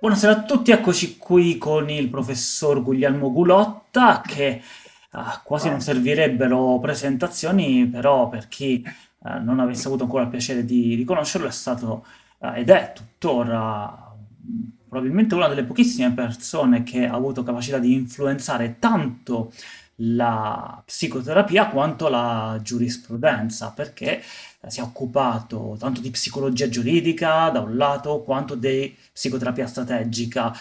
Buonasera a tutti, eccoci qui con il professor Guglielmo Gulotta che ah, quasi non servirebbero presentazioni, però per chi eh, non avesse avuto ancora il piacere di, di conoscerlo è stato eh, ed è tuttora probabilmente una delle pochissime persone che ha avuto capacità di influenzare tanto la psicoterapia quanto la giurisprudenza, perché si è occupato tanto di psicologia giuridica da un lato, quanto di psicoterapia strategica,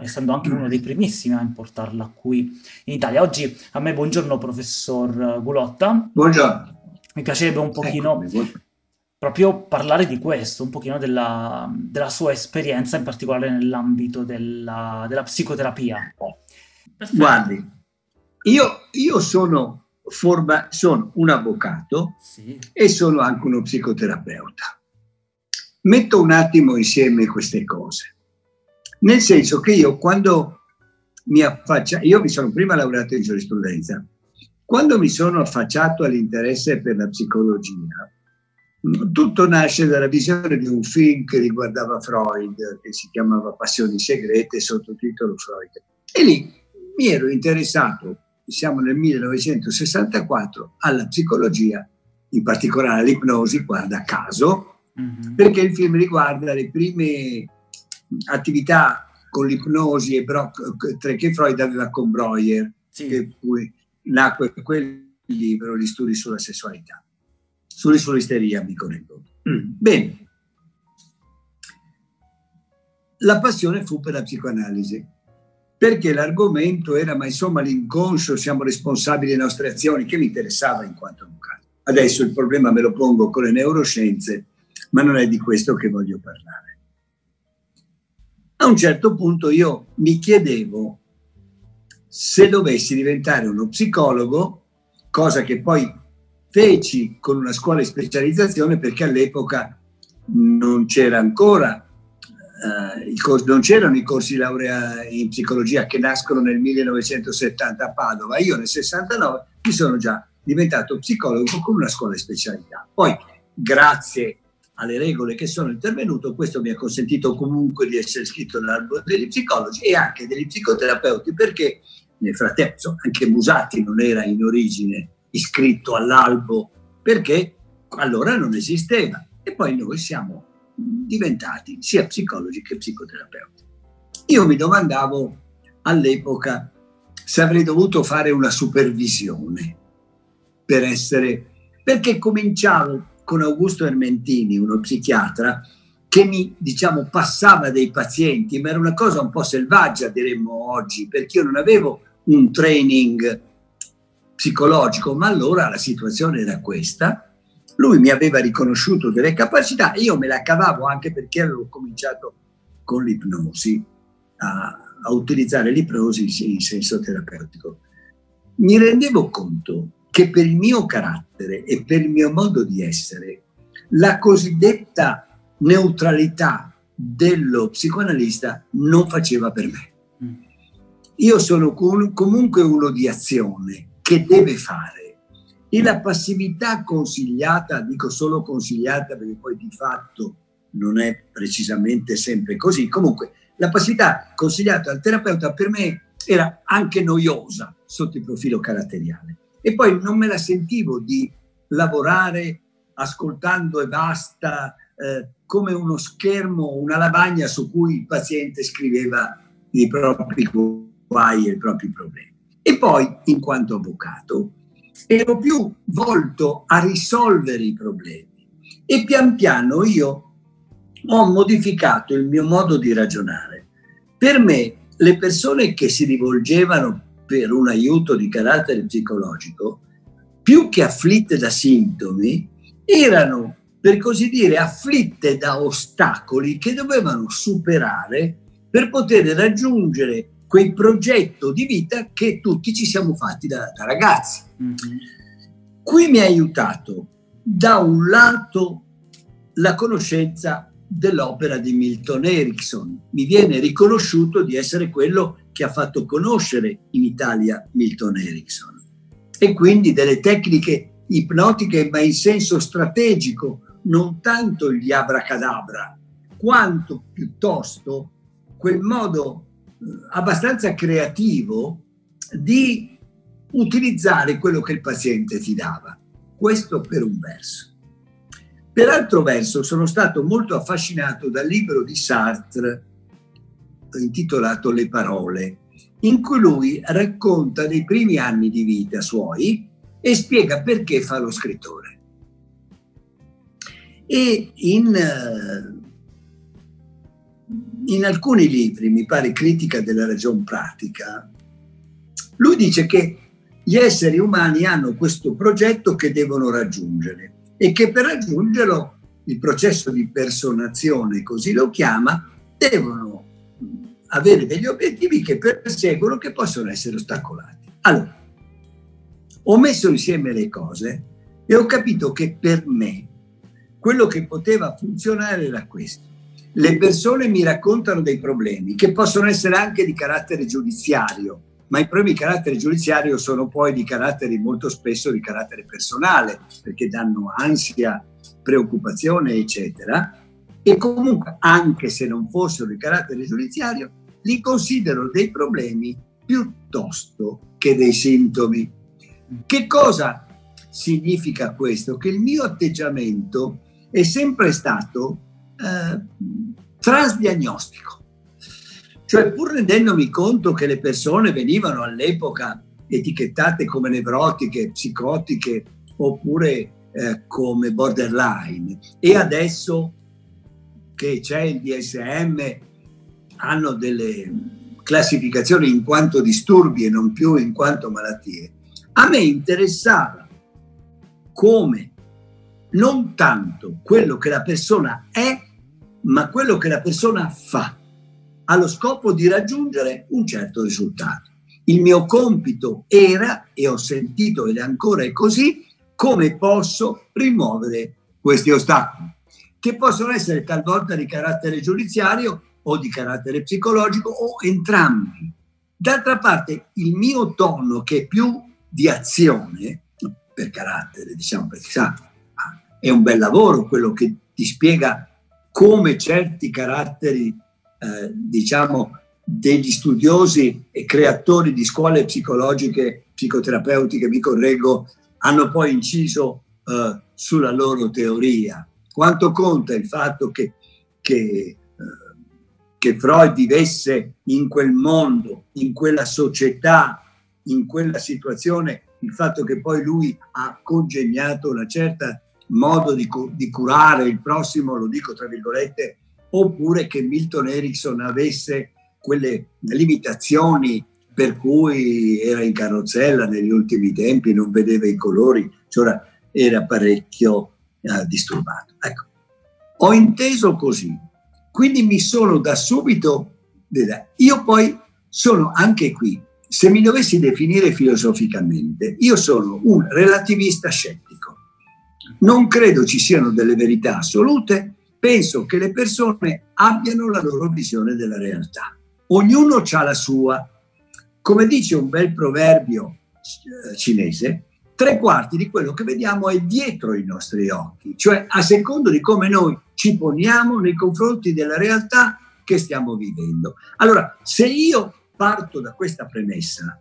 essendo anche uno dei primissimi a importarla qui in Italia. Oggi a me buongiorno professor Gulotta. Buongiorno. Mi piacerebbe un pochino Eccomi, proprio parlare di questo, un pochino della, della sua esperienza, in particolare nell'ambito della, della psicoterapia. Perfetto. Guardi, io, io sono forma, sono un avvocato sì. e sono anche uno psicoterapeuta. Metto un attimo insieme queste cose, nel senso che io quando mi affaccio, io mi sono prima laureato in giurisprudenza, quando mi sono affacciato all'interesse per la psicologia, tutto nasce dalla visione di un film che riguardava Freud, che si chiamava Passioni segrete, sottotitolo Freud. E lì mi ero interessato siamo nel 1964, alla psicologia, in particolare all'ipnosi, guarda caso, mm-hmm. perché il film riguarda le prime attività con l'ipnosi e Bro- che Freud aveva con Breuer, sì. che poi nacque quel libro, Gli studi sulla sessualità, sulla sull'isteria, mi correggo. Mm. Bene. La passione fu per la psicoanalisi perché l'argomento era ma insomma l'inconscio, siamo responsabili delle nostre azioni, che mi interessava in quanto avvocato. Adesso il problema me lo pongo con le neuroscienze, ma non è di questo che voglio parlare. A un certo punto io mi chiedevo se dovessi diventare uno psicologo, cosa che poi feci con una scuola di specializzazione perché all'epoca non c'era ancora eh, corso, non c'erano i corsi laurea in psicologia che nascono nel 1970 a Padova, io nel 69 mi sono già diventato psicologo con una scuola di specialità. Poi, grazie alle regole che sono intervenuto, questo mi ha consentito comunque di essere iscritto nell'albo degli psicologi e anche degli psicoterapeuti, perché nel frattempo anche Musatti non era in origine iscritto all'albo, perché allora non esisteva. E poi noi siamo diventati sia psicologi che psicoterapeuti. Io mi domandavo all'epoca se avrei dovuto fare una supervisione per essere, perché cominciavo con Augusto Ermentini, uno psichiatra, che mi, diciamo, passava dei pazienti, ma era una cosa un po' selvaggia, diremmo oggi, perché io non avevo un training psicologico, ma allora la situazione era questa lui mi aveva riconosciuto delle capacità, io me la cavavo anche perché avevo cominciato con l'ipnosi, a, a utilizzare l'ipnosi in senso terapeutico. Mi rendevo conto che per il mio carattere e per il mio modo di essere, la cosiddetta neutralità dello psicoanalista non faceva per me. Mm. Io sono comunque uno di azione che deve fare e la passività consigliata, dico solo consigliata perché poi di fatto non è precisamente sempre così, comunque la passività consigliata al terapeuta per me era anche noiosa sotto il profilo caratteriale e poi non me la sentivo di lavorare ascoltando e basta eh, come uno schermo, una lavagna su cui il paziente scriveva i propri guai e i propri problemi. E poi, in quanto avvocato, ero più volto a risolvere i problemi e pian piano io ho modificato il mio modo di ragionare. Per me le persone che si rivolgevano per un aiuto di carattere psicologico, più che afflitte da sintomi, erano, per così dire, afflitte da ostacoli che dovevano superare per poter raggiungere quel progetto di vita che tutti ci siamo fatti da, da ragazzi. Mm-hmm. Qui mi ha aiutato da un lato la conoscenza dell'opera di Milton Erickson. Mi viene riconosciuto di essere quello che ha fatto conoscere in Italia Milton Erickson. E quindi delle tecniche ipnotiche, ma in senso strategico, non tanto gli abracadabra, quanto piuttosto quel modo abbastanza creativo di utilizzare quello che il paziente ti dava. Questo per un verso. Per altro verso sono stato molto affascinato dal libro di Sartre intitolato Le parole, in cui lui racconta dei primi anni di vita suoi e spiega perché fa lo scrittore. E in, eh, in alcuni libri, mi pare Critica della ragion pratica, lui dice che gli esseri umani hanno questo progetto che devono raggiungere e che per raggiungerlo il processo di personazione, così lo chiama, devono avere degli obiettivi che perseguono che possono essere ostacolati. Allora, ho messo insieme le cose e ho capito che per me quello che poteva funzionare era questo. Le persone mi raccontano dei problemi che possono essere anche di carattere giudiziario, ma i problemi di carattere giudiziario sono poi di carattere molto spesso di carattere personale, perché danno ansia, preoccupazione, eccetera. E comunque, anche se non fossero di carattere giudiziario, li considero dei problemi piuttosto che dei sintomi. Che cosa significa questo? Che il mio atteggiamento è sempre stato eh, transdiagnostico cioè, pur rendendomi conto che le persone venivano all'epoca etichettate come nevrotiche, psicotiche oppure eh, come borderline e adesso che c'è il DSM hanno delle classificazioni in quanto disturbi e non più in quanto malattie, a me interessava come non tanto quello che la persona è, ma quello che la persona fa allo scopo di raggiungere un certo risultato. Il mio compito era, e ho sentito ed ancora è così, come posso rimuovere questi ostacoli, che possono essere talvolta di carattere giudiziario o di carattere psicologico o entrambi. D'altra parte, il mio tono, che è più di azione, per carattere, diciamo, perché sa, è un bel lavoro quello che ti spiega come certi caratteri eh, diciamo, degli studiosi e creatori di scuole psicologiche, psicoterapeutiche, mi correggo, hanno poi inciso eh, sulla loro teoria. Quanto conta il fatto che, che, eh, che Freud vivesse in quel mondo, in quella società, in quella situazione, il fatto che poi lui ha congegnato una certa modo di, di curare il prossimo, lo dico tra virgolette, oppure che Milton Erickson avesse quelle limitazioni per cui era in carrozzella negli ultimi tempi, non vedeva i colori, cioè era parecchio eh, disturbato. Ecco, ho inteso così, quindi mi sono da subito, io poi sono anche qui, se mi dovessi definire filosoficamente, io sono un relativista scettico. Non credo ci siano delle verità assolute, penso che le persone abbiano la loro visione della realtà. Ognuno ha la sua. Come dice un bel proverbio eh, cinese, tre quarti di quello che vediamo è dietro i nostri occhi, cioè a secondo di come noi ci poniamo nei confronti della realtà che stiamo vivendo. Allora, se io parto da questa premessa,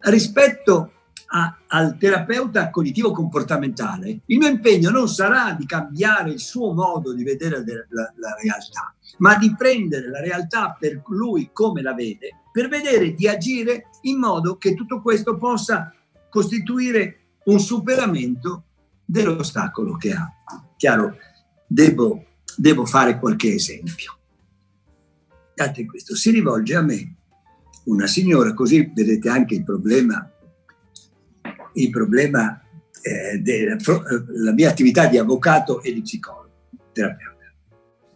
rispetto a, al terapeuta cognitivo comportamentale, il mio impegno non sarà di cambiare il suo modo di vedere la, la realtà, ma di prendere la realtà per lui come la vede, per vedere di agire in modo che tutto questo possa costituire un superamento dell'ostacolo che ha. Chiaro, devo, devo fare qualche esempio. Date questo, si rivolge a me una signora, così vedete anche il problema il problema eh, della mia attività di avvocato e di psicologo, terapeuta,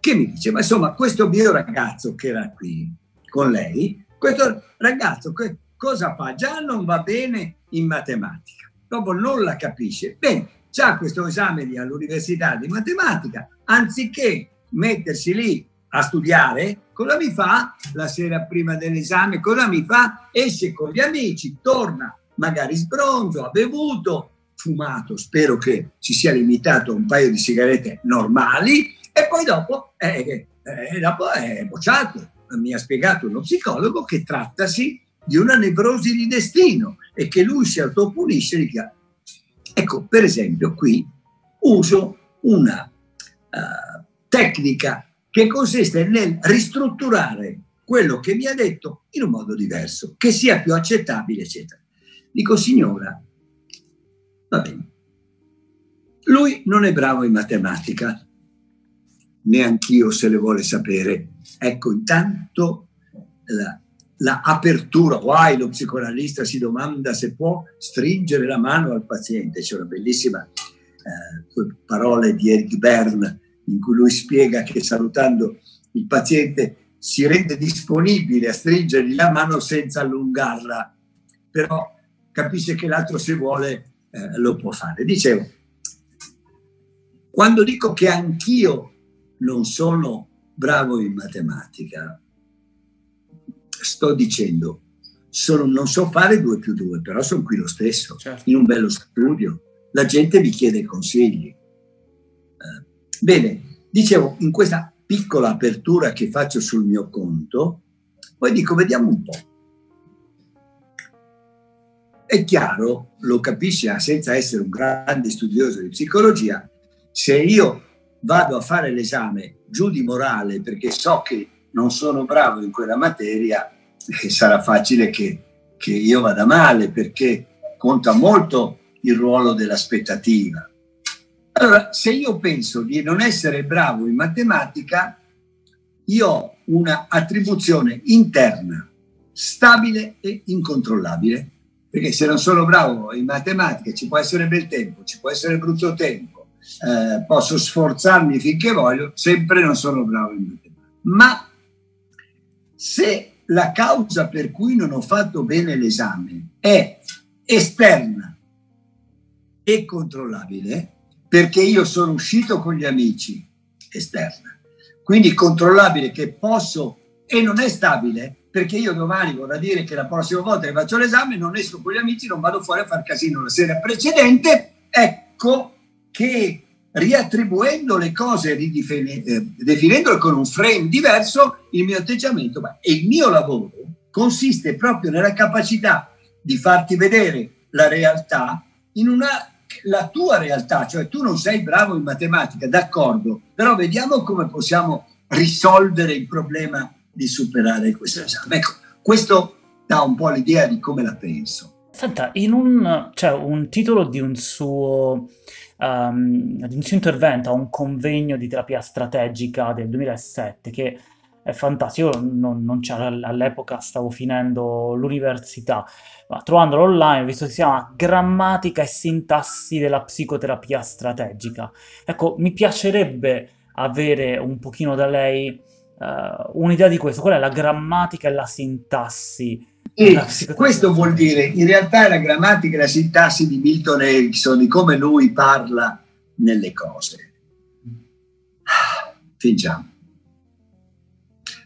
che mi dice, ma insomma, questo mio ragazzo che era qui con lei, questo ragazzo che cosa fa? Già non va bene in matematica, dopo non la capisce. Bene, c'ha questo esame all'università di matematica, anziché mettersi lì a studiare, cosa mi fa la sera prima dell'esame? Cosa mi fa? Esce con gli amici, torna magari sbronzo, ha bevuto, fumato, spero che si sia limitato a un paio di sigarette normali e poi dopo, eh, eh, dopo è bocciato, mi ha spiegato uno psicologo che trattasi di una nevrosi di destino e che lui si autopunisce di. Ecco, per esempio, qui uso una uh, tecnica che consiste nel ristrutturare quello che mi ha detto in un modo diverso, che sia più accettabile, eccetera. Dico, signora, va bene, lui non è bravo in matematica, neanch'io se le vuole sapere. Ecco, intanto la, la apertura, guai, lo psicoanalista si domanda se può stringere la mano al paziente. C'è una bellissima eh, parole di Eric Berne in cui lui spiega che salutando il paziente si rende disponibile a stringergli la mano senza allungarla, però capisce che l'altro se vuole eh, lo può fare. Dicevo, quando dico che anch'io non sono bravo in matematica, sto dicendo, sono, non so fare due più due, però sono qui lo stesso, certo. in un bello studio. La gente mi chiede consigli. Eh, bene, dicevo, in questa piccola apertura che faccio sul mio conto, poi dico, vediamo un po'. È chiaro, lo capisci senza essere un grande studioso di psicologia, se io vado a fare l'esame giù di morale perché so che non sono bravo in quella materia, eh, sarà facile che, che io vada male perché conta molto il ruolo dell'aspettativa. Allora, se io penso di non essere bravo in matematica, io ho una attribuzione interna stabile e incontrollabile, perché se non sono bravo in matematica ci può essere bel tempo, ci può essere brutto tempo, eh, posso sforzarmi finché voglio, sempre non sono bravo in matematica. Ma se la causa per cui non ho fatto bene l'esame è esterna e controllabile, perché io sono uscito con gli amici, esterna, quindi controllabile che posso e non è stabile, perché io domani vorrà dire che la prossima volta che faccio l'esame non esco con gli amici, non vado fuori a far casino la sera precedente, ecco che riattribuendo le cose, eh, definendole con un frame diverso, il mio atteggiamento e il mio lavoro consiste proprio nella capacità di farti vedere la realtà in una la tua realtà, cioè tu non sei bravo in matematica, d'accordo, però vediamo come possiamo risolvere il problema di superare questo esame. Ecco, questo dà un po' l'idea di come la penso. Senta, in un, cioè, un titolo di un suo um, ad un suo intervento a un convegno di terapia strategica del 2007 che è fantastico, io non, non c'era all'epoca, stavo finendo l'università, ma trovandolo online ho visto che si chiama Grammatica e sintassi della psicoterapia strategica. Ecco, mi piacerebbe avere un pochino da lei uh, un'idea di questo, qual è la grammatica e la sintassi e questo vuol dire, in realtà, è la grammatica e la sintassi di Milton Erickson, di come lui parla nelle cose. Fingiamo.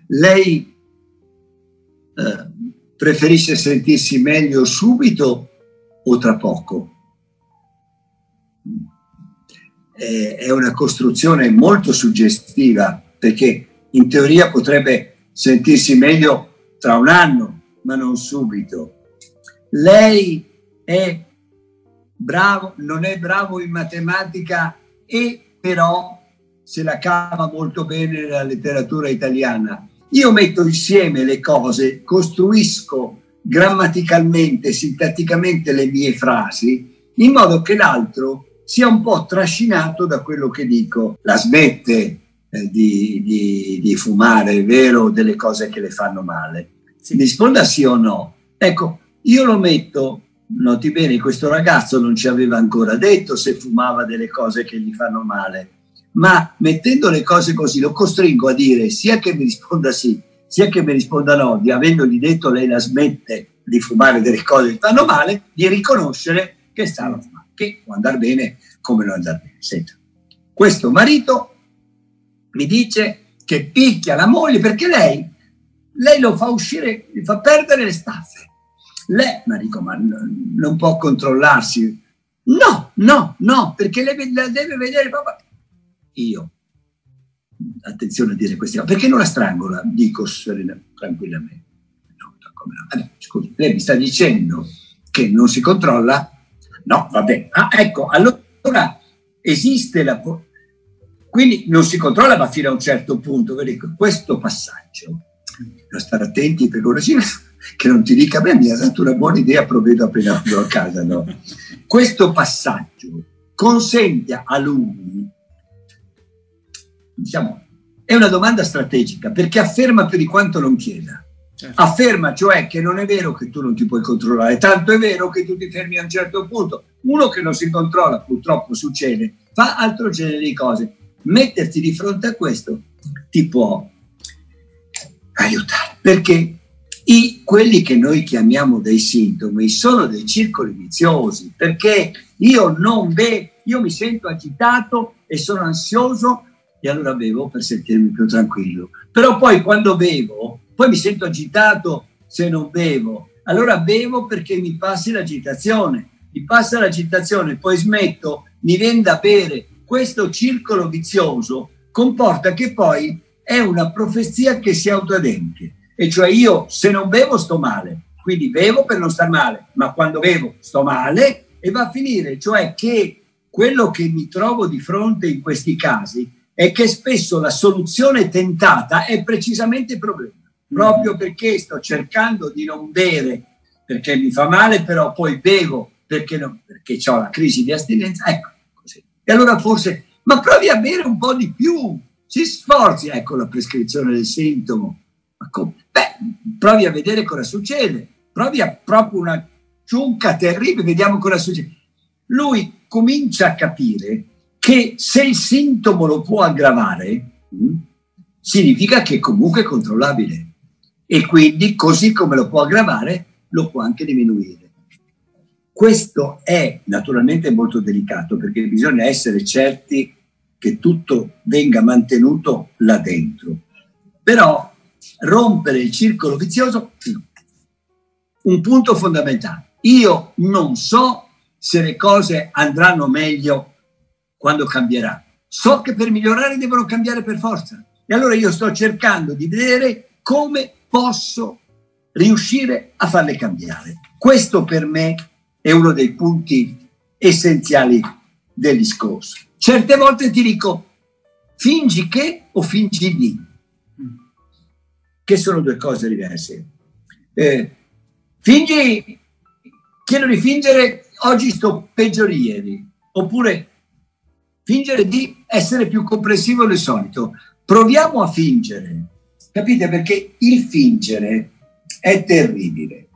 Lei eh, preferisce sentirsi meglio subito o tra poco? è una costruzione molto suggestiva perché in teoria potrebbe sentirsi meglio tra un anno, ma non subito. Lei è bravo, non è bravo in matematica e però se la cava molto bene nella letteratura italiana. Io metto insieme le cose, costruisco grammaticalmente, sintatticamente le mie frasi, in modo che l'altro sia un po' trascinato da quello che dico. La smette eh, di, di, di fumare, è vero, delle cose che le fanno male si risponda sì o no. Ecco, io lo metto, noti bene, questo ragazzo non ci aveva ancora detto se fumava delle cose che gli fanno male, ma mettendo le cose così lo costringo a dire sia che mi risponda sì, sia che mi risponda no, di avendogli detto lei la smette di fumare delle cose che fanno male, di riconoscere che stanno fumando, che può andare bene come non andare bene. Senta, questo marito mi dice che picchia la moglie perché lei lei lo fa uscire, gli fa perdere le staffe. Lei, ma dico, ma non può controllarsi. No, no, no, perché lei la deve vedere proprio. Io attenzione a dire queste cose. Perché non la strangola? Dico serena, tranquillamente. No, no. scusi, lei mi sta dicendo che non si controlla? No, vabbè. Ah, ecco, allora esiste la... Quindi non si controlla, ma fino a un certo punto. Vedi, questo passaggio, da stare attenti per ora che non ti dica, beh, mi ha dato una buona idea, provvedo appena vado a casa, no? Questo passaggio consente a lui, diciamo, è una domanda strategica perché afferma più di quanto non chieda. Certo. Afferma cioè che non è vero che tu non ti puoi controllare, tanto è vero che tu ti fermi a un certo punto. Uno che non si controlla, purtroppo succede, fa altro genere di cose. Metterti di fronte a questo ti può aiutare perché i, quelli che noi chiamiamo dei sintomi sono dei circoli viziosi perché io non bevo, io mi sento agitato e sono ansioso e allora bevo per sentirmi più tranquillo. Però poi quando bevo, poi mi sento agitato se non bevo, allora bevo perché mi passi l'agitazione, mi passa l'agitazione, poi smetto, mi viene da bere. Questo circolo vizioso comporta che poi è una profezia che si autoadempie, e cioè io se non bevo sto male, quindi bevo per non star male, ma quando bevo sto male e va a finire, cioè che quello che mi trovo di fronte in questi casi è che spesso la soluzione tentata è precisamente il problema, proprio mm. perché sto cercando di non bere perché mi fa male, però poi bevo perché, non, perché ho la crisi di astinenza, ecco. E allora forse, ma provi a bere un po' di più, si sforzi, ecco la prescrizione del sintomo. Beh, provi a vedere cosa succede, provi a proprio una ciunca terribile, vediamo cosa succede. Lui comincia a capire che se il sintomo lo può aggravare, mm, significa che comunque è controllabile e quindi così come lo può aggravare, lo può anche diminuire. Questo è naturalmente molto delicato perché bisogna essere certi che tutto venga mantenuto là dentro. Però rompere il circolo vizioso, un punto fondamentale. Io non so se le cose andranno meglio quando cambierà. So che per migliorare devono cambiare per forza. E allora io sto cercando di vedere come posso riuscire a farle cambiare. Questo per me è uno dei punti essenziali del discorso. Certe volte ti dico fingi che o fingi di, che sono due cose diverse. Eh, fingi, chiedo di fingere oggi sto peggio di ieri, oppure fingere di essere più comprensivo del solito. Proviamo a fingere, capite? Perché il fingere è terribile,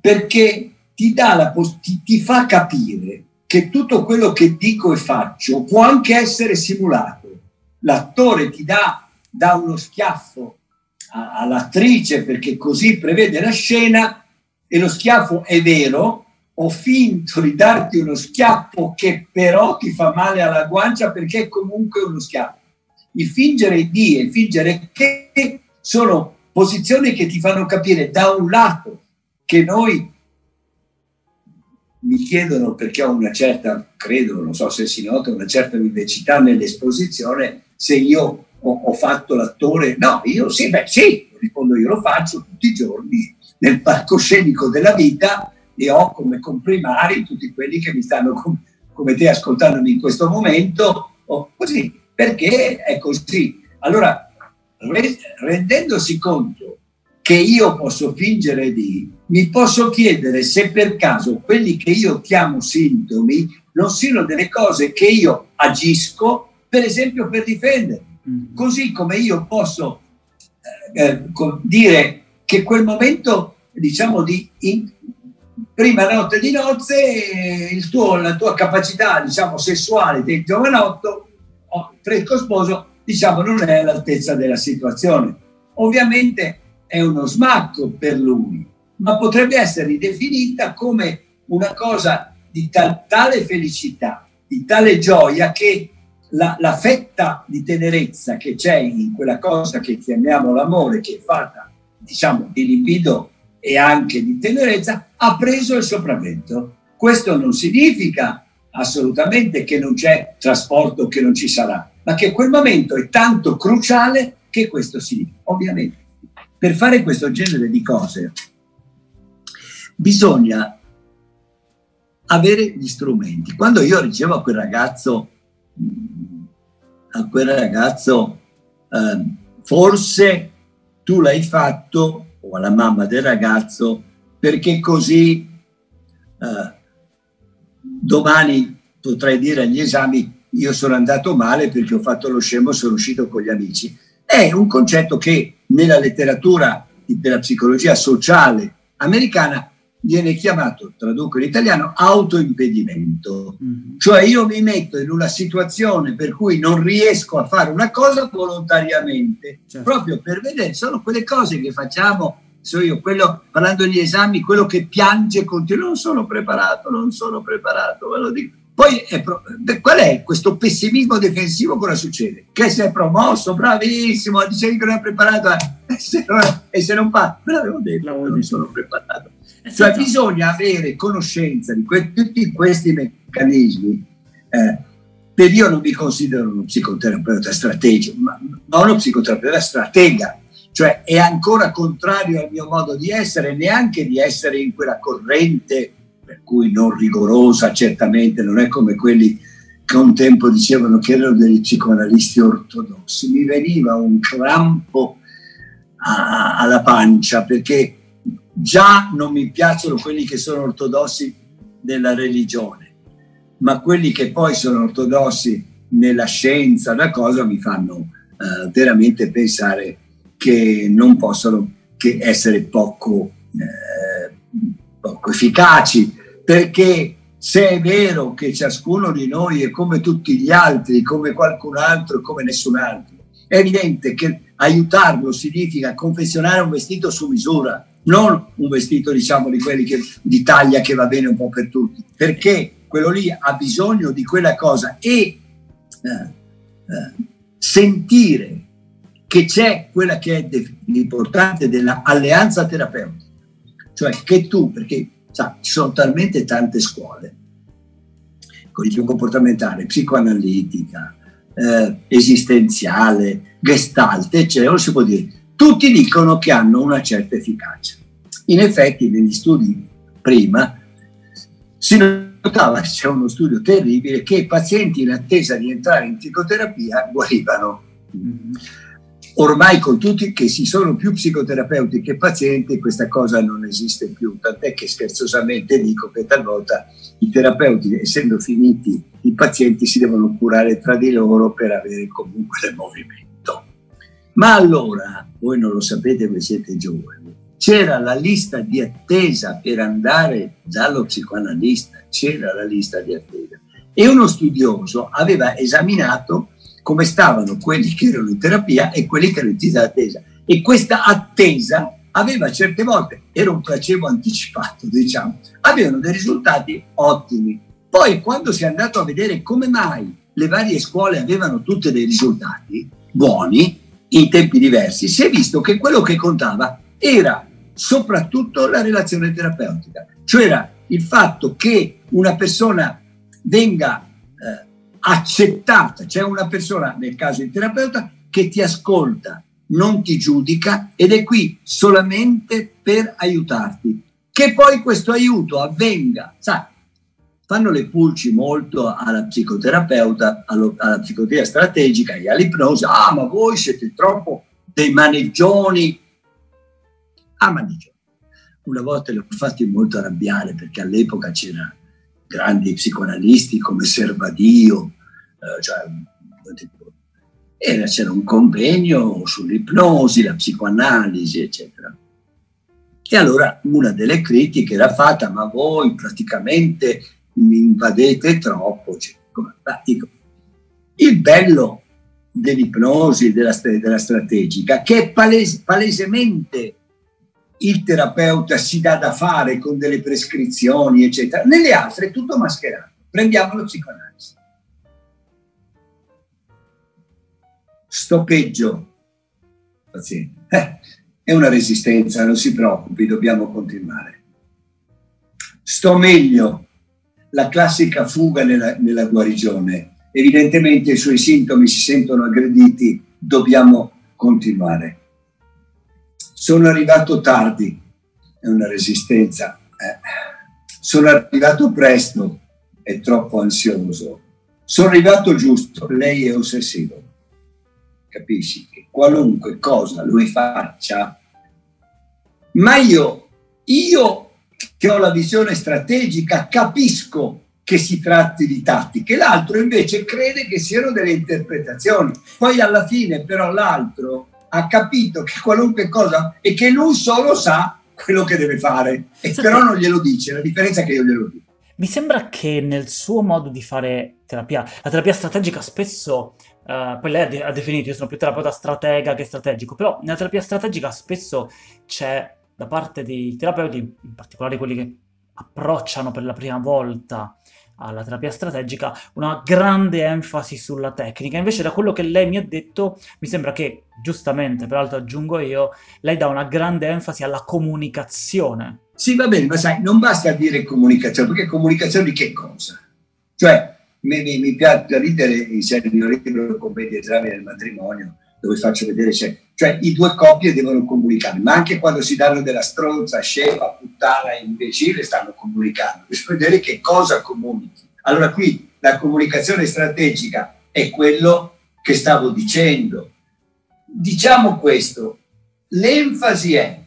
perché ti, la ti, ti fa capire che tutto quello che dico e faccio può anche essere simulato. L'attore ti dà, dà uno schiaffo all'attrice perché così prevede la scena e lo schiaffo è vero, ho finto di darti uno schiaffo che però ti fa male alla guancia perché è comunque uno schiaffo. Il fingere di e il fingere che sono posizioni che ti fanno capire da un lato che noi mi chiedono perché ho una certa, credo, non so se si nota, una certa vivacità nell'esposizione, se io ho, ho fatto l'attore. No, io sì, beh sì, rispondo io lo faccio tutti i giorni nel palcoscenico della vita e ho come comprimari tutti quelli che mi stanno com- come te ascoltandomi in questo momento, o così, perché è così. Allora, re- rendendosi conto che io posso fingere di, mi posso chiedere se per caso quelli che io chiamo sintomi non siano delle cose che io agisco, per esempio, per difendermi. Mm. Così come io posso eh, eh dire che quel momento, diciamo, di in, prima notte di nozze, tuo, la tua capacità, diciamo, sessuale del giovanotto, fresco sposo, diciamo, non è all'altezza della situazione. Ovviamente è uno smacco per lui, ma potrebbe essere ridefinita come una cosa di tal, tale felicità, di tale gioia che la, la, fetta di tenerezza che c'è in quella cosa che chiamiamo l'amore, che è fatta, diciamo, di libido e anche di tenerezza, ha preso il sopravvento. Questo non significa assolutamente che non c'è trasporto, che non ci sarà, ma che quel momento è tanto cruciale che questo significa. Ovviamente, per fare questo genere di cose bisogna avere gli strumenti. Quando io ricevo a quel ragazzo, a quel ragazzo, eh, forse tu l'hai fatto, o alla mamma del ragazzo, perché così eh, domani potrei dire agli esami io sono andato male perché ho fatto lo scemo, sono uscito con gli amici. È un concetto che nella letteratura della psicologia sociale americana viene chiamato, traduco in italiano, autoimpedimento. Mm-hmm. Cioè io mi metto in una situazione per cui non riesco a fare una cosa volontariamente, certo. proprio per vedere, sono quelle cose che facciamo, so io, quello, parlando degli esami, quello che piange continua, non sono preparato, non sono preparato, ve lo dico. Poi è pro- qual è questo pessimismo difensivo? Cosa succede? Che si è promosso, bravissimo, dicevi che non è preparato, eh, se non, e se non fa, me l'avevo detto, non sono preparato. Cioè bisogna avere conoscenza di que- tutti questi meccanismi. Eh, per io non mi considero uno psicoterapeuta strategico, ma, ma uno psicoterapeuta stratega, cioè è ancora contrario al mio modo di essere, neanche di essere in quella corrente, per cui non rigorosa certamente, non è come quelli che un tempo dicevano che erano degli psicoanalisti ortodossi. Mi veniva un crampo a, alla pancia perché Già non mi piacciono quelli che sono ortodossi nella religione, ma quelli che poi sono ortodossi nella scienza, una cosa mi fanno eh, veramente pensare che non possono che essere poco, eh, poco efficaci, perché se è vero che ciascuno di noi è come tutti gli altri, come qualcun altro, come nessun altro, è evidente che aiutarlo significa confezionare un vestito su misura, non un vestito diciamo di quelli che, di taglia che va bene un po' per tutti, perché quello lì ha bisogno di quella cosa e eh, eh, sentire che c'è quella che è l'importante dell'alleanza terapeutica, cioè che tu, perché sa, ci sono talmente tante scuole, cognitiva comportamentale, psicoanalitica, eh, esistenziale, gestalt, eccetera, non si può dire tutti dicono che hanno una certa efficacia. In effetti, negli studi prima si notava, c'è uno studio terribile, che i pazienti in attesa di entrare in psicoterapia guarivano. Ormai con tutti che si sono più psicoterapeuti che pazienti, questa cosa non esiste più, tant'è che scherzosamente dico che talvolta i terapeuti, essendo finiti i pazienti, si devono curare tra di loro per avere comunque il movimento. Ma allora, voi non lo sapete, voi siete giovani, c'era la lista di attesa per andare dallo psicoanalista, c'era la lista di attesa. E uno studioso aveva esaminato come stavano quelli che erano in terapia e quelli che erano in lista attesa. E questa attesa aveva certe volte, era un placebo anticipato, diciamo, avevano dei risultati ottimi. Poi quando si è andato a vedere come mai le varie scuole avevano tutti dei risultati buoni, in tempi diversi, si è visto che quello che contava era soprattutto la relazione terapeutica, cioè era il fatto che una persona venga eh, accettata, cioè una persona, nel caso del terapeuta, che ti ascolta, non ti giudica ed è qui solamente per aiutarti. Che poi questo aiuto avvenga, sai, fanno le pulci molto alla psicoterapeuta, alla psicoterapia strategica e all'ipnosi. Ah, ma voi siete troppo dei maneggioni. Ah, maneggioni. Una volta li ho fatti molto arrabbiare perché all'epoca c'erano grandi psicoanalisti come Servadio, eh, cioè, era, c'era un convegno sull'ipnosi, la psicoanalisi, eccetera. E allora una delle critiche era fatta, ma voi praticamente mi invadete troppo. Cioè, il bello dell'ipnosi, della, della strategica, che palese, palesemente il terapeuta si dà da fare con delle prescrizioni, eccetera. Nelle altre è tutto mascherato. Prendiamo lo psicoanalisi. Sto peggio, paziente. Eh, è una resistenza, non si preoccupi, dobbiamo continuare. Sto meglio, la classica fuga nella, nella guarigione. Evidentemente i suoi sintomi si sentono aggrediti, dobbiamo continuare. Sono arrivato tardi, è una resistenza. Eh. Sono arrivato presto, è troppo ansioso. Sono arrivato giusto, lei è ossessivo. Capisci che qualunque cosa lui faccia, ma io, io che ho la visione strategica, capisco che si tratti di tattiche, l'altro invece crede che siano delle interpretazioni. Poi alla fine però l'altro ha capito che qualunque cosa e che lui solo sa quello che deve fare, e però non glielo dice, la differenza è che io glielo dico. Mi sembra che nel suo modo di fare terapia, la terapia strategica spesso, uh, poi lei ha definito, io sono più terapeuta stratega che strategico, però nella terapia strategica spesso c'è da parte dei terapeuti, in particolare quelli che approcciano per la prima volta alla terapia strategica, una grande enfasi sulla tecnica. Invece da quello che lei mi ha detto, mi sembra che, giustamente, peraltro aggiungo io, lei dà una grande enfasi alla comunicazione. Sì, va bene, ma sai, non basta dire comunicazione, perché comunicazione di che cosa? Cioè, mi, mi, mi piace ridere serie di libro Commedia esami del matrimonio, dove faccio vedere c'è, cioè i due coppie devono comunicare, ma anche quando si danno della stronza, scema, puttana, imbecille, stanno comunicando. Bisogna vedere che cosa comunichi. Allora qui la comunicazione strategica è quello che stavo dicendo. Diciamo questo, l'enfasi è,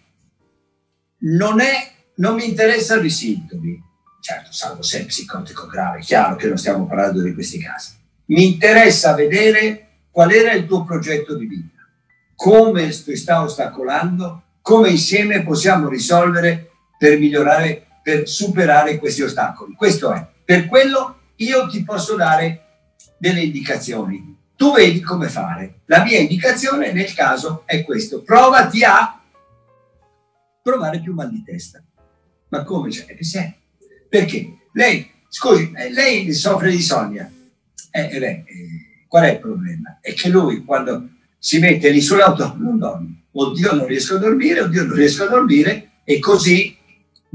non è, non mi interessano i sintomi, certo, salvo se è psicotico grave, chiaro che non stiamo parlando di questi casi. Mi interessa vedere qual era il tuo progetto di vita, come ti sta ostacolando, come insieme possiamo risolvere per migliorare, per superare questi ostacoli. Questo è. Per quello io ti posso dare delle indicazioni. Tu vedi come fare. La mia indicazione nel caso è questo. Provati a provare più mal di testa. Ma come? Cioè, perché? Lei, scusi, eh, lei soffre di sonnia. Eh, eh, eh, Qual è il problema? È che lui quando si mette lì sull'auto non dorme. Oddio non riesco a dormire, oddio non riesco a dormire e così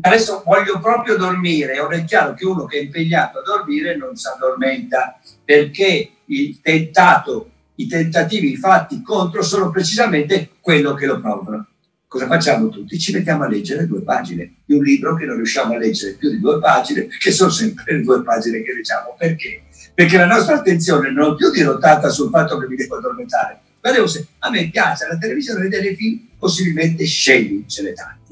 adesso voglio proprio dormire. Ora è chiaro che uno che è impegnato a dormire non si addormenta perché il tentato, i tentativi fatti contro sono precisamente quello che lo provano. Cosa facciamo tutti? Ci mettiamo a leggere due pagine di un libro che non riusciamo a leggere più di due pagine, che sono sempre le due pagine che leggiamo. Perché? Perché la nostra attenzione non è più dirottata sul fatto che mi devo addormentare. Ma devo se, a me piace la televisione vedere film, possibilmente scegli, ce n'è tanti.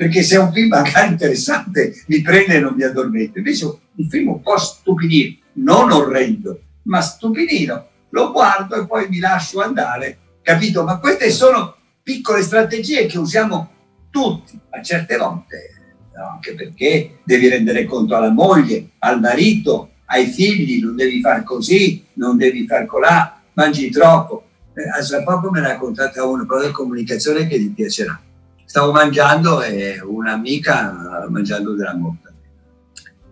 Perché se è un film magari interessante mi prende e non mi addormento. Invece un film un po' stupidino, non orrendo, ma stupidino, lo guardo e poi mi lascio andare, capito? Ma queste sono piccole strategie che usiamo tutti, a certe volte, anche perché devi rendere conto alla moglie, al marito, ai figli, non devi fare così, non devi far colà, mangi troppo. Eh, a poco me ne ha una cosa di comunicazione che ti piacerà. Stavo mangiando e un'amica mangiando della morta.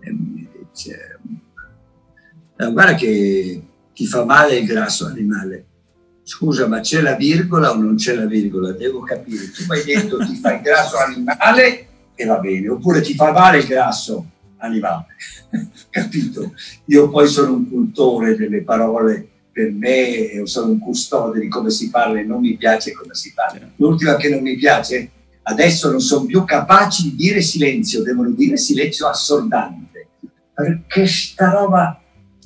E mi dice, guarda che ti fa male il grasso animale. Scusa, ma c'è la virgola o non c'è la virgola? Devo capire. Tu hai detto ti fa il grasso animale e va bene, oppure ti fa male il grasso animale. Capito? Io poi sono un cultore delle parole per me, sono un custode di come si parla e non mi piace come si parla. L'ultima che non mi piace, adesso non sono più capaci di dire silenzio, devono dire silenzio assordante, perché sta roba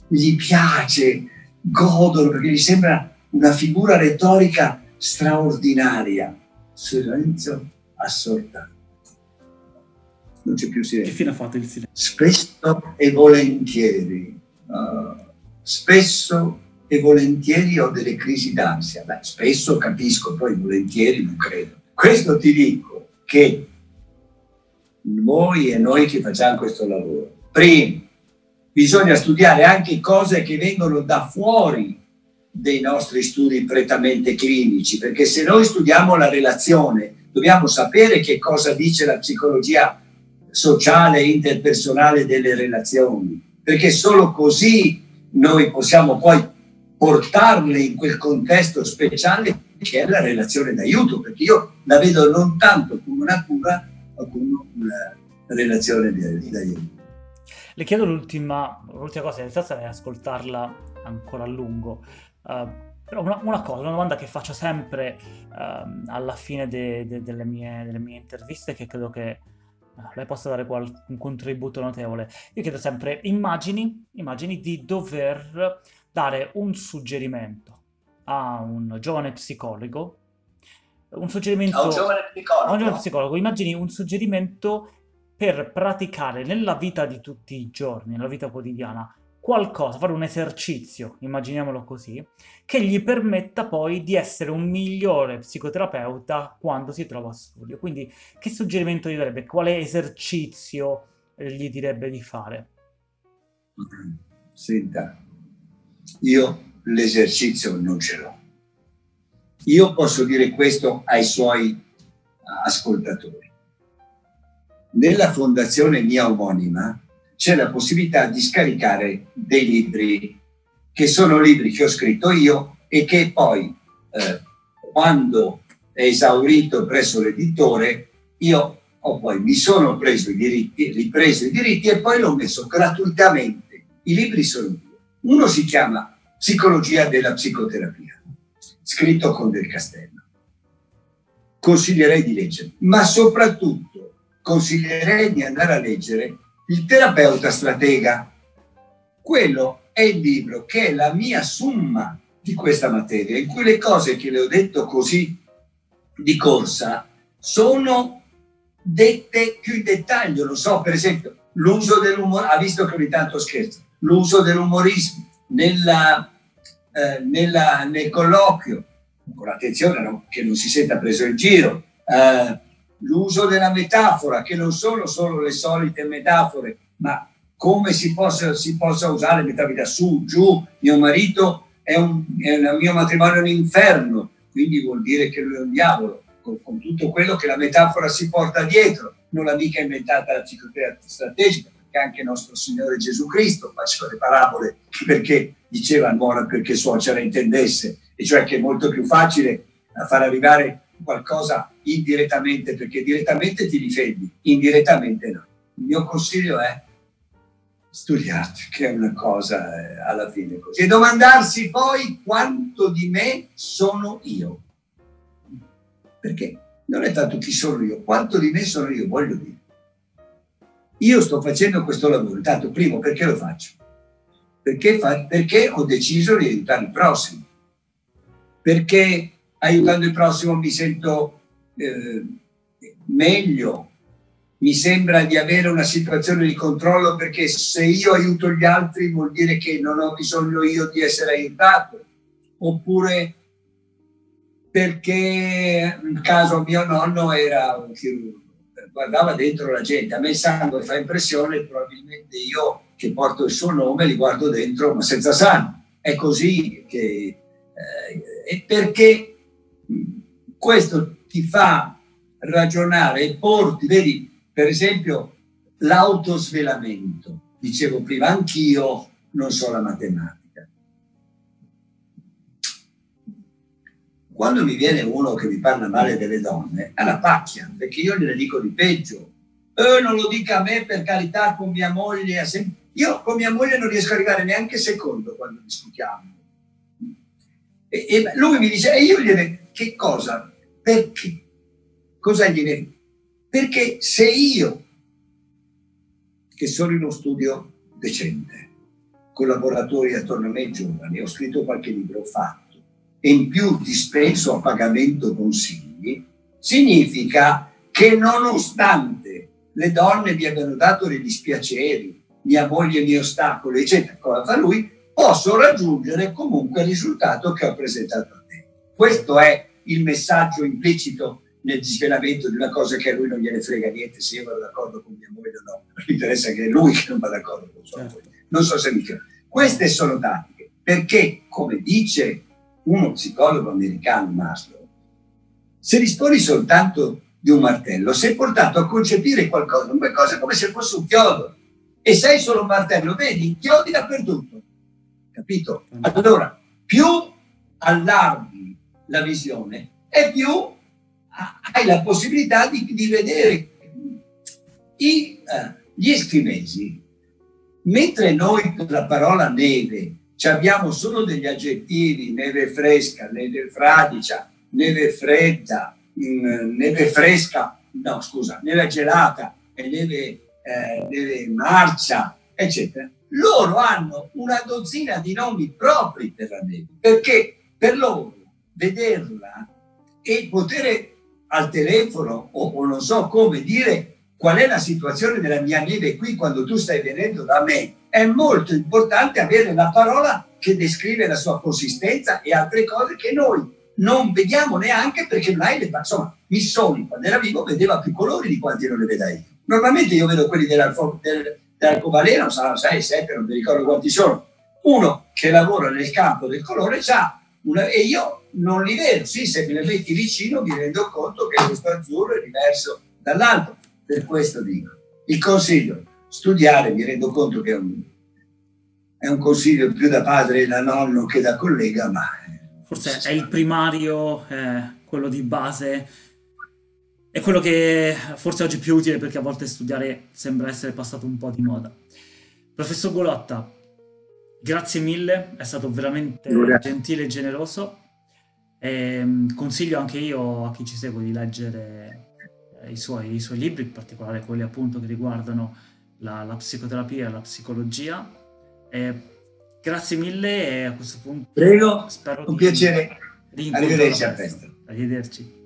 gli piace, godono, perché gli sembra una figura retorica straordinaria. Silenzio assordante non c'è più silenzio. Che fine ha fatto il silenzio? Spesso e volentieri, uh, spesso e volentieri ho delle crisi d'ansia. Beh, spesso capisco, poi volentieri non credo. Questo ti dico che voi e noi che facciamo questo lavoro, prima bisogna studiare anche cose che vengono da fuori dei nostri studi prettamente clinici, perché se noi studiamo la relazione, dobbiamo sapere che cosa dice la psicologia sociale e interpersonale delle relazioni, perché solo così noi possiamo poi portarle in quel contesto speciale che è la relazione d'aiuto, perché io la vedo non tanto come una cura, ma come una relazione d'aiuto. Le chiedo l'ultima, l'ultima cosa, in realtà sarei ascoltarla ancora a lungo. Uh, però una, una, cosa, una domanda che faccio sempre uh, alla fine de, de, delle, mie, delle, mie, interviste, che credo che lei possa dare qual- un contributo notevole. Io chiedo sempre, immagini, immagini di dover dare un suggerimento a un giovane psicologo, un suggerimento... A un giovane psicologo? A un giovane psicologo, immagini un suggerimento per praticare nella vita di tutti i giorni, nella vita quotidiana, qualcosa, fare un esercizio, immaginiamolo così, che gli permetta poi di essere un migliore psicoterapeuta quando si trova a studio. Quindi che suggerimento gli darebbe? Quale esercizio eh, gli direbbe di fare? Senta, io l'esercizio non ce l'ho. Io posso dire questo ai suoi ascoltatori nella fondazione mia omonima c'è la possibilità di scaricare dei libri che sono libri che ho scritto io e che poi eh, quando è esaurito presso l'editore io ho poi mi sono preso i diritti, ripreso i diritti e poi l'ho messo gratuitamente. I libri sono due. Uno si chiama Psicologia della psicoterapia, scritto con Del Castello. Consiglierei di leggere, ma soprattutto consiglierei di andare a leggere Il terapeuta stratega. Quello è il libro che è la mia summa di questa materia, in cui le cose che le ho detto così di corsa sono dette più in dettaglio. Lo so, per esempio, l'uso dell'umorismo, ha visto che ogni tanto scherzo, l'uso dell'umorismo nella, eh, nella, nel colloquio, con attenzione no? che non si senta preso in giro. Eh, l'uso della metafora, che non sono solo le solite metafore, ma come si possa, si possa usare metafore da su, giù, mio marito è un, è un mio matrimonio è un inferno, quindi vuol dire che lui è un diavolo, con, con tutto quello che la metafora si porta dietro, non l'ha mica inventata la psicoterapia strategica, perché anche nostro Signore Gesù Cristo faceva le parabole perché diceva al perché suocera intendesse, e cioè che è molto più facile far arrivare qualcosa indirettamente, perché direttamente ti difendi, indirettamente no. Il mio consiglio è studiate, che è una cosa eh, alla fine così, e domandarsi poi quanto di me sono io. Perché non è tanto chi sono io, quanto di me sono io, voglio dire. Io sto facendo questo lavoro, intanto primo perché lo faccio? Perché, fa, perché ho deciso di aiutare il prossimo, perché aiutando il prossimo mi sento eh, meglio, mi sembra di avere una situazione di controllo perché se io aiuto gli altri vuol dire che non ho bisogno io di essere aiutato, oppure perché in caso mio nonno era un chirurgo, guardava dentro la gente, a me il sangue fa impressione, probabilmente io che porto il suo nome li guardo dentro ma senza sangue, è così che... Eh, perché questo ti fa ragionare e porti, vedi, per esempio, l'autosvelamento. Dicevo prima, anch'io non so la matematica. Quando mi viene uno che mi parla male delle donne, è una pacchia, perché io gliene dico di peggio. Eh, non lo dica a me, per carità, con mia moglie. Io con mia moglie non riesco a arrivare neanche secondo quando discutiamo. E, e lui mi dice, e io gliene che cosa? Perché? Cosa gli viene? Perché se io, che sono in uno studio decente, collaboratori attorno a me giovani, ho scritto qualche libro, ho fatto, e in più dispenso a pagamento consigli, significa che nonostante le donne mi abbiano dato dei dispiaceri, mia moglie mi ostacoli, eccetera, cosa fa lui, posso raggiungere comunque il risultato che ho presentato a questo è il messaggio implicito nel disvelamento di una cosa che a lui non gliene frega niente se io vado d'accordo con mia moglie o no. Mi interessa che è lui che non va d'accordo con sua moglie. Non so se mi chiamo. Queste sono tattiche, perché, come dice uno psicologo americano, Maslow, se disponi soltanto di un martello, sei portato a concepire qualcosa, qualcosa come se fosse un chiodo. E sei solo un martello, vedi, chiodi dappertutto. Capito? Allora, più allarghi la visione e più hai la possibilità di, di vedere I, uh, gli eschimesi Mentre noi per la parola neve abbiamo solo degli aggettivi, neve fresca, neve fradicia, neve fredda, mm, neve fresca, no scusa, neve gelata e neve, eh, neve marcia, eccetera. Loro hanno una dozzina di nomi propri per la neve, perché per loro vederla e poter al telefono o, o non so come dire qual è la situazione della mia neve qui quando tu stai venendo da me, è molto importante avere la parola che descrive la sua consistenza e altre cose che noi non vediamo neanche perché non hai le insomma Missoni quando era vivo vedeva più colori di quanti non ne veda io. Normalmente io vedo quelli dell'arcobaleno saranno 6, 7, non mi ricordo quanti sono. Uno che lavora nel campo del colore c'ha una, e io non li vedo. Sì se me ne metti vicino mi rendo conto che questo azzurro è diverso dall'altro. Per questo dico il consiglio studiare mi rendo conto che è un, è un consiglio più da padre e da nonno che da collega ma forse è il primario, eh, quello di base, è quello che forse oggi è più utile perché a volte studiare sembra essere passato un po' di moda. Professor Golotta, grazie mille, è stato veramente grazie. gentile e generoso. E, ehm, consiglio anche io a chi ci segue di leggere eh, i, suoi, i, suoi, libri, in particolare quelli appunto che riguardano la, la psicoterapia e la psicologia. E Grazie mille e a questo punto Prego, spero un piacere. Arrivederci a presto. Arrivederci.